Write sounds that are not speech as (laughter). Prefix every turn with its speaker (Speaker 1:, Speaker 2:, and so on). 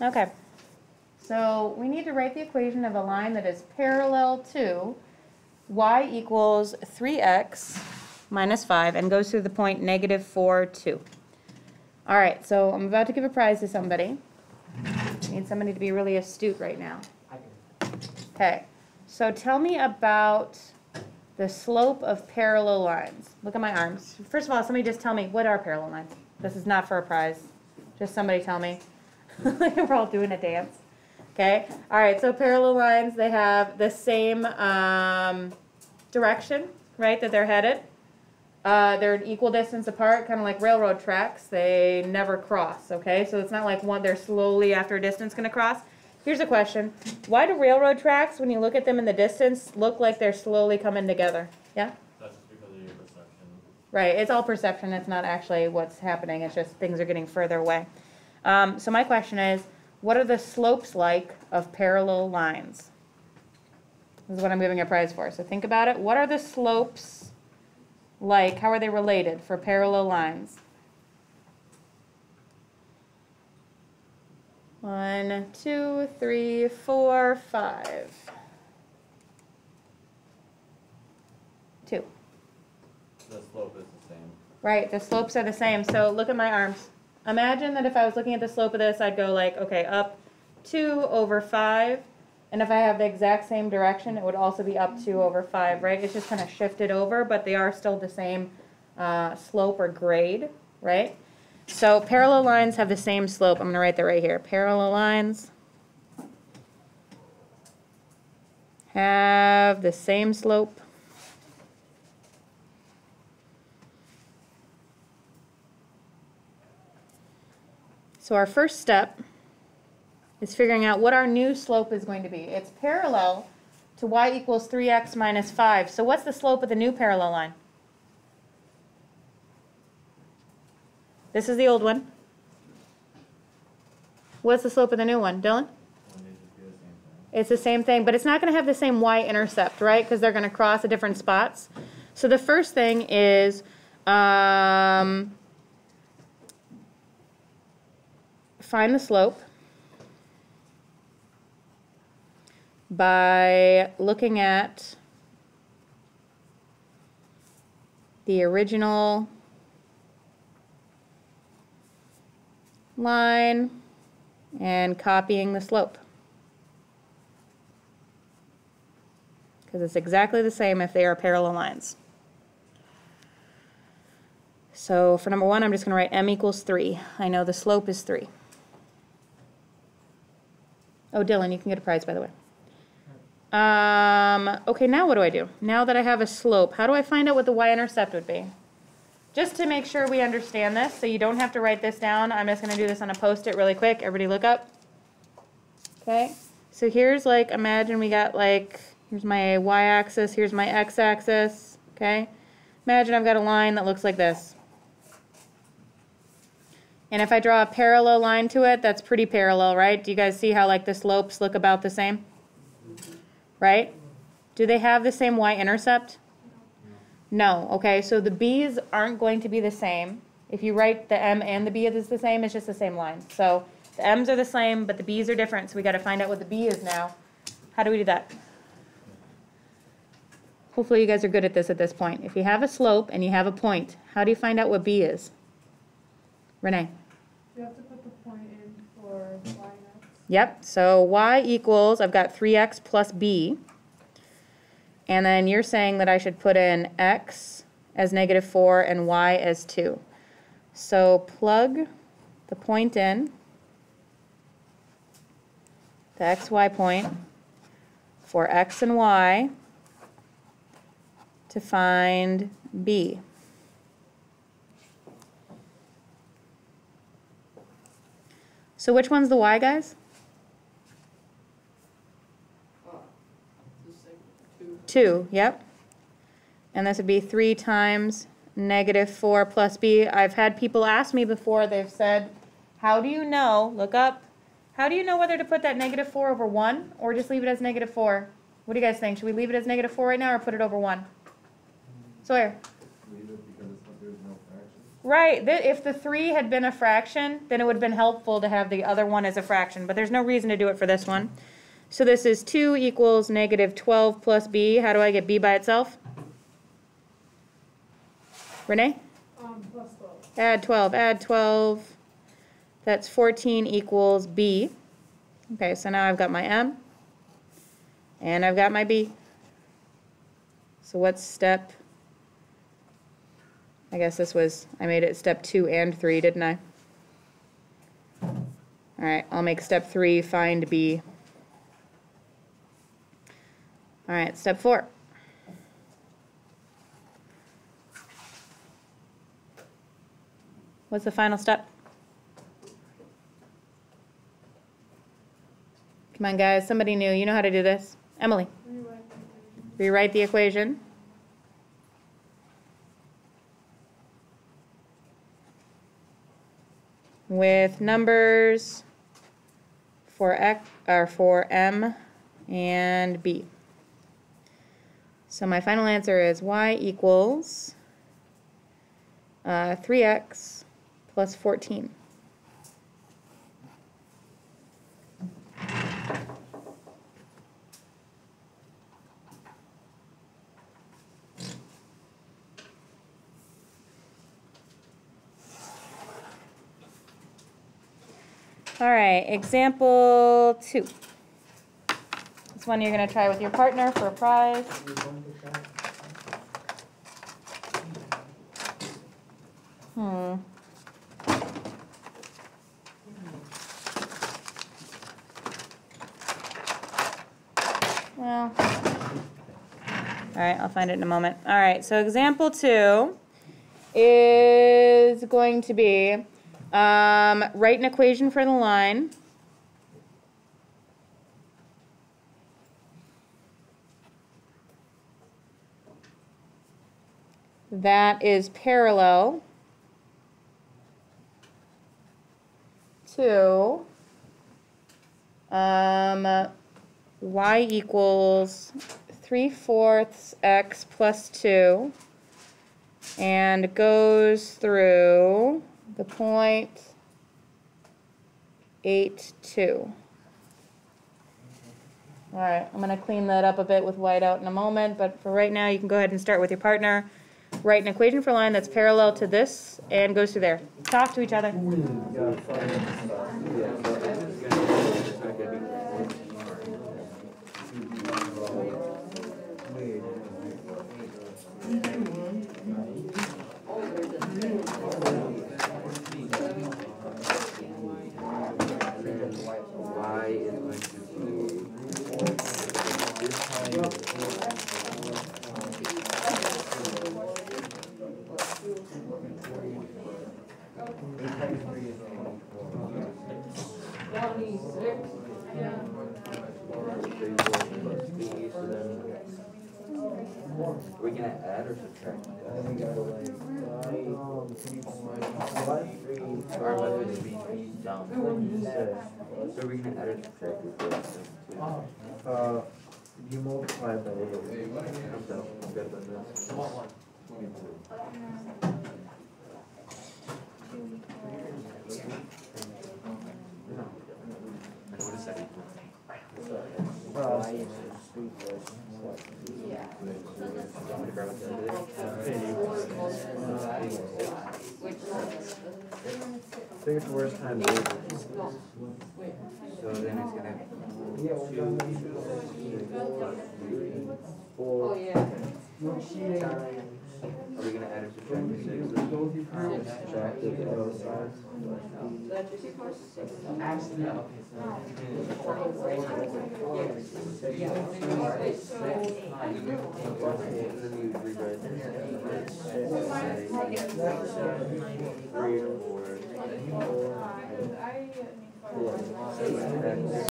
Speaker 1: Okay. So we need to write the equation of a line that is parallel to y equals 3x minus 5 and goes through the point negative 4, 2. All right, so I'm about to give a prize to somebody. Need somebody to be really astute right now. Okay, so tell me about the slope of parallel lines. Look at my arms. First of all, somebody just tell me, what are parallel lines? This is not for a prize. Just somebody tell me. (laughs) We're all doing a dance. Okay, all right, so parallel lines, they have the same um, direction, right, that they're headed. Uh, they're an equal distance apart, kind of like railroad tracks. They never cross, okay? So it's not like one, they're slowly after a distance going to cross. Here's a question. Why do railroad tracks, when you look at them in the distance, look like they're slowly coming together? Yeah?
Speaker 2: That's just because of your perception.
Speaker 1: Right, it's all perception, it's not actually what's happening, it's just things are getting further away. Um, so my question is, what are the slopes like of parallel lines? This is what I'm giving a prize for, so think about it. What are the slopes like, how are they related for parallel lines? One, two, three, four, five. Two.
Speaker 2: The slope is the same.
Speaker 1: Right, the slopes are the same, so look at my arms. Imagine that if I was looking at the slope of this, I'd go like, okay, up two over five. And if I have the exact same direction, it would also be up two over five, right? It's just kind of shifted over, but they are still the same uh, slope or grade, right? So parallel lines have the same slope. I'm gonna write that right here. Parallel lines have the same slope. So our first step is figuring out what our new slope is going to be. It's parallel to y equals 3x minus 5. So what's the slope of the new parallel line? This is the old one. What's the slope of the new one, Dylan? It's the same thing, but it's not going to have the same y-intercept, right? Because they're going to cross at different spots. So the first thing is um, find the slope by looking at the original line and copying the slope. Because it's exactly the same if they are parallel lines. So for number one, I'm just going to write m equals 3. I know the slope is 3. Oh, Dylan, you can get a prize, by the way. Um, okay, now what do I do? Now that I have a slope, how do I find out what the y-intercept would be? Just to make sure we understand this, so you don't have to write this down, I'm just going to do this on a post-it really quick. Everybody look up. Okay, so here's like, imagine we got like, here's my y-axis, here's my x-axis, okay? Imagine I've got a line that looks like this. And if I draw a parallel line to it, that's pretty parallel, right? Do you guys see how like the slopes look about the same? Right? Do they have the same y-intercept? No, okay, so the b's aren't going to be the same. If you write the m and the b is the same, it's just the same line. So the m's are the same, but the b's are different, so we gotta find out what the b is now. How do we do that? Hopefully you guys are good at this at this point. If you have a slope and you have a point, how do you find out what b is? Renee?
Speaker 3: You have to put the point in for y.
Speaker 1: Yep, so y equals, I've got 3x plus b. And then you're saying that I should put in x as negative 4 and y as 2. So plug the point in, the xy point, for x and y to find b. So which one's the y, guys? Two, yep. And this would be three times negative four plus b. I've had people ask me before, they've said, how do you know, look up, how do you know whether to put that negative four over one or just leave it as negative four? What do you guys think? Should we leave it as negative four right now or put it over one? Sawyer?
Speaker 4: Leave it because it's, there's no fraction.
Speaker 1: Right, if the three had been a fraction, then it would have been helpful to have the other one as a fraction, but there's no reason to do it for this one. So this is two equals negative twelve plus b, how do I get b by itself? Renee?
Speaker 3: Um, plus twelve.
Speaker 1: Add twelve, add twelve, that's fourteen equals b. Okay, so now I've got my m, and I've got my b. So what's step? I guess this was, I made it step two and three, didn't I? All right, I'll make step three, find b. All right, step four. What's the final step? Come on, guys, somebody new, you know how to do this. Emily,
Speaker 3: Rewrite the equation.
Speaker 1: rewrite the equation. With numbers for x, or for m and b. So my final answer is y equals uh, 3x plus 14. All right, example two. This one you're gonna try with your partner for a prize. Hmm. Well, all right, I'll find it in a moment. All right, so example two is going to be, um, write an equation for the line. That is parallel to um, y equals 3 fourths x plus 2 and goes through the point 8, 2. All right, I'm going to clean that up a bit with whiteout in a moment, but for right now, you can go ahead and start with your partner. Write an equation for a line that's parallel to this and goes through there. Talk to each other.
Speaker 4: Y is going to be Are we gonna add or subtract? Our method is being down. So are we gonna add or subtract with this?
Speaker 5: Uh, you multiply by.
Speaker 4: I'm done, I'm good with this. No. And what is that equal?
Speaker 5: Well,
Speaker 4: Want me to grab it the other day?
Speaker 5: I think it's worst time leave.
Speaker 4: So then it's gonna two,
Speaker 5: Four.
Speaker 4: are we gonna add or subtract the six?
Speaker 5: Subtract it both sides.
Speaker 4: And then you rewrite Three, four,
Speaker 3: I
Speaker 4: four, six,